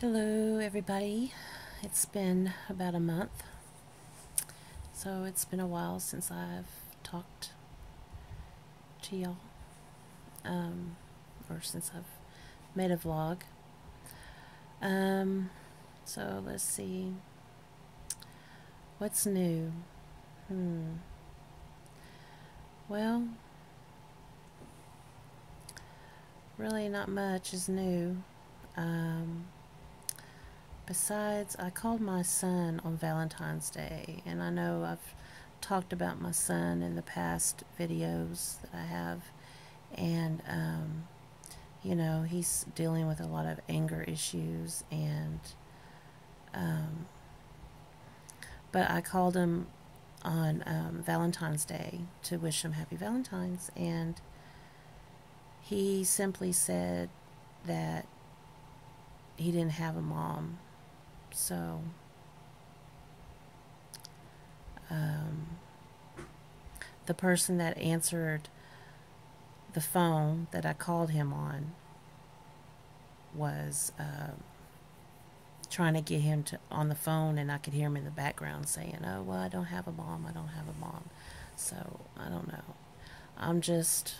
Hello, everybody. It's been about a month, so it's been a while since I've talked to y'all, um, or since I've made a vlog. Um, so let's see. What's new? Hmm. Well, really not much is new. Um, besides, I called my son on Valentine's Day, and I know I've talked about my son in the past videos that I have, and um, you know, he's dealing with a lot of anger issues, and um, but I called him on um, Valentine's Day to wish him happy Valentine's, and he simply said that he didn't have a mom. So, um, the person that answered the phone that I called him on was uh, trying to get him to on the phone, and I could hear him in the background saying, "Oh, well, I don't have a mom. I don't have a mom." So I don't know. I'm just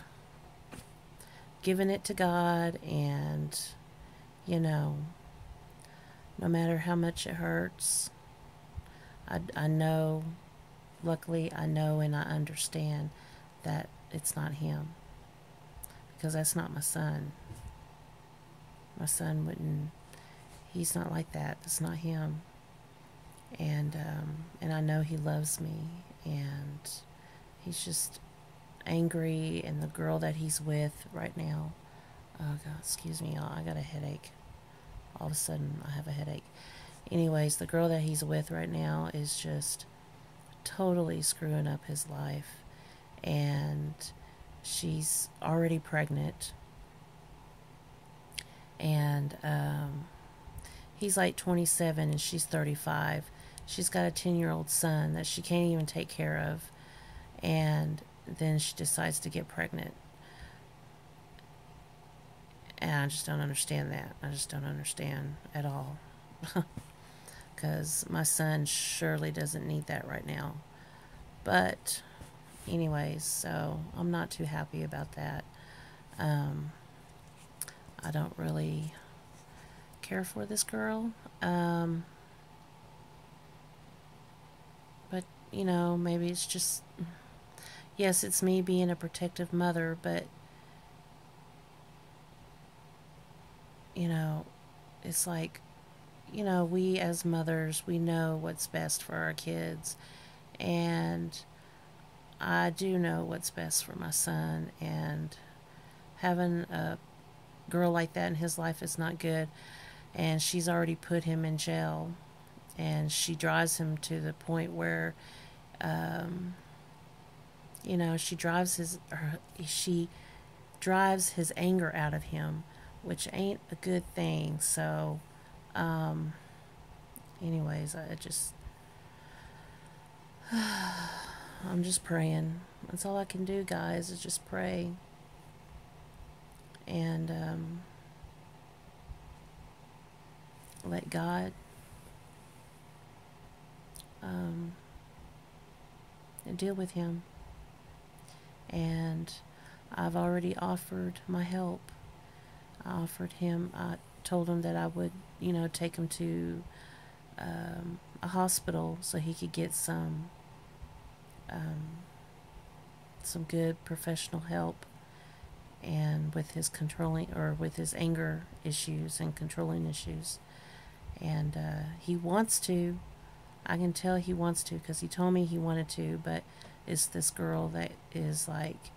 giving it to God, and you know, no matter how much it hurts, I, I know, luckily, I know and I understand that it's not Him. Because that's not my son. My son wouldn't, he's not like that. That's not him. And, um, and I know he loves me. And he's just angry. And the girl that he's with right now, oh God, excuse me, I got a headache all of a sudden I have a headache. Anyways, the girl that he's with right now is just totally screwing up his life. And she's already pregnant. And um, he's like 27 and she's 35. She's got a 10 year old son that she can't even take care of. And then she decides to get pregnant and I just don't understand that. I just don't understand at all. Because my son surely doesn't need that right now. But, anyways, so I'm not too happy about that. Um, I don't really care for this girl. Um, but, you know, maybe it's just. Yes, it's me being a protective mother, but you know, it's like, you know, we as mothers, we know what's best for our kids. And I do know what's best for my son. And having a girl like that in his life is not good. And she's already put him in jail. And she drives him to the point where, um, you know, she drives his, her, she drives his anger out of him which ain't a good thing. So, um, anyways, I just, I'm just praying. That's all I can do, guys, is just pray. And, um, let God, um, deal with him. And I've already offered my help I offered him, I told him that I would, you know, take him to um, a hospital so he could get some um, some good professional help and with his controlling or with his anger issues and controlling issues. And uh, he wants to. I can tell he wants to because he told me he wanted to but it's this girl that is like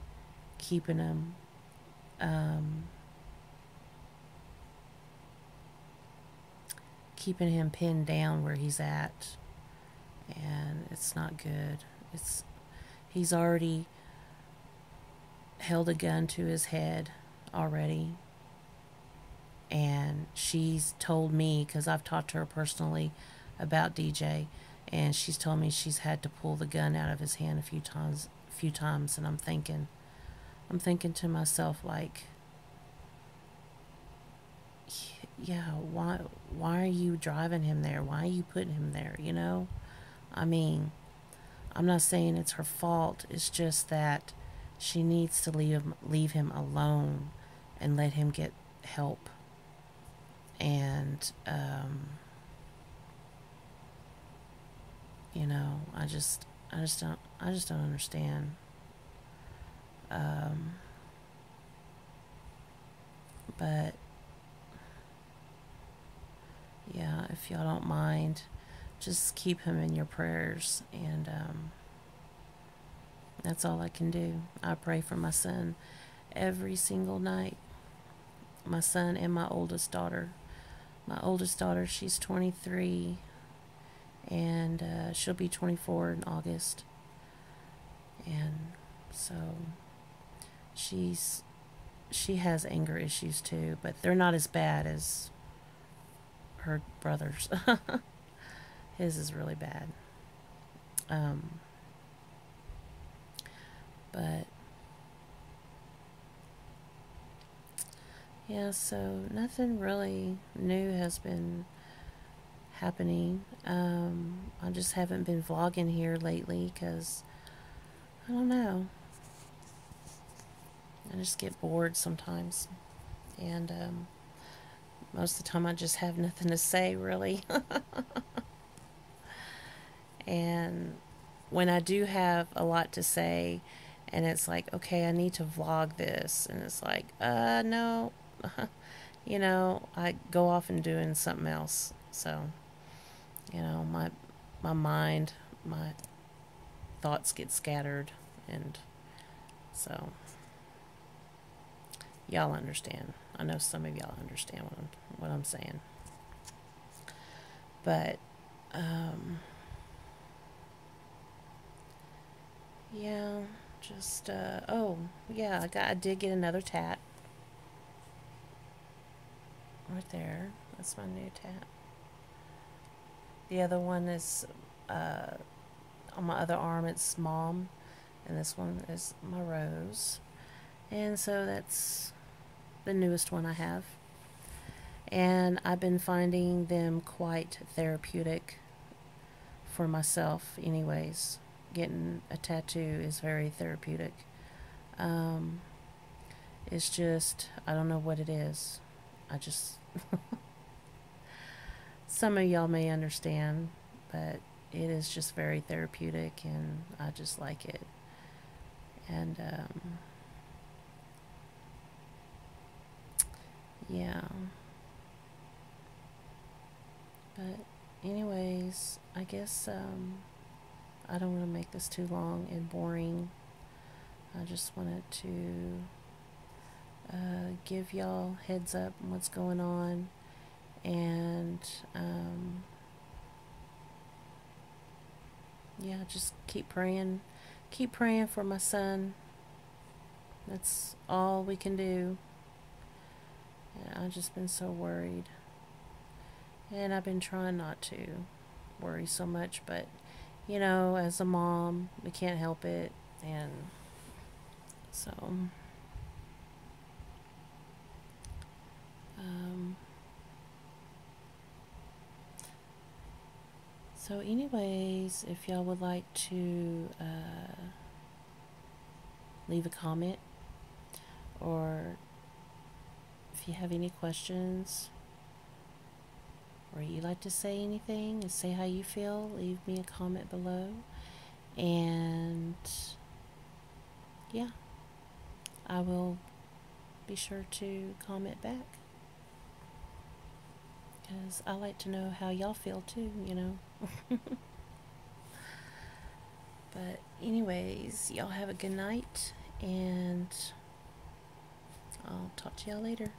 keeping him um, keeping him pinned down where he's at and it's not good. It's he's already held a gun to his head already and she's told me because I've talked to her personally about DJ and she's told me she's had to pull the gun out of his hand a few times a few times and I'm thinking I'm thinking to myself like yeah, why why are you driving him there? Why are you putting him there? You know, I mean, I'm not saying it's her fault. It's just that she needs to leave him, leave him alone and let him get help. And um, you know, I just I just don't I just don't understand. Um, but yeah, if y'all don't mind, just keep him in your prayers. And um, that's all I can do. I pray for my son every single night. My son and my oldest daughter. My oldest daughter, she's 23, and uh, she'll be 24 in August. And so she's she has anger issues too, but they're not as bad as her brothers. His is really bad. Um, but yeah, so nothing really new has been happening. Um, I just haven't been vlogging here lately because I don't know. I just get bored sometimes. And um, most of the time I just have nothing to say, really. and when I do have a lot to say, and it's like, okay, I need to vlog this, and it's like, uh, no, you know, I go off and doing something else. So, you know, my my mind, my thoughts get scattered, and so y'all understand. I know some of y'all understand what I'm what I'm saying. But um yeah, just uh oh, yeah, I got I did get another tat. Right there. That's my new tat. The other one is uh on my other arm it's mom and this one is my rose. And so that's the newest one I have. And I've been finding them quite therapeutic for myself, anyways. Getting a tattoo is very therapeutic. Um, it's just, I don't know what it is. I just. Some of y'all may understand, but it is just very therapeutic and I just like it. And, um, yeah. But, anyways, I guess um, I don't want to make this too long and boring. I just wanted to uh, give y'all heads up on what's going on and um, yeah just keep praying keep praying for my son that's all we can do I've just been so worried. And I've been trying not to worry so much, but you know, as a mom, we can't help it. And so, um, so, anyways, if y'all would like to uh, leave a comment or if you have any questions or you like to say anything and say how you feel, leave me a comment below. And yeah, I will be sure to comment back. Because I like to know how y'all feel too, you know. but, anyways, y'all have a good night and I'll talk to y'all later.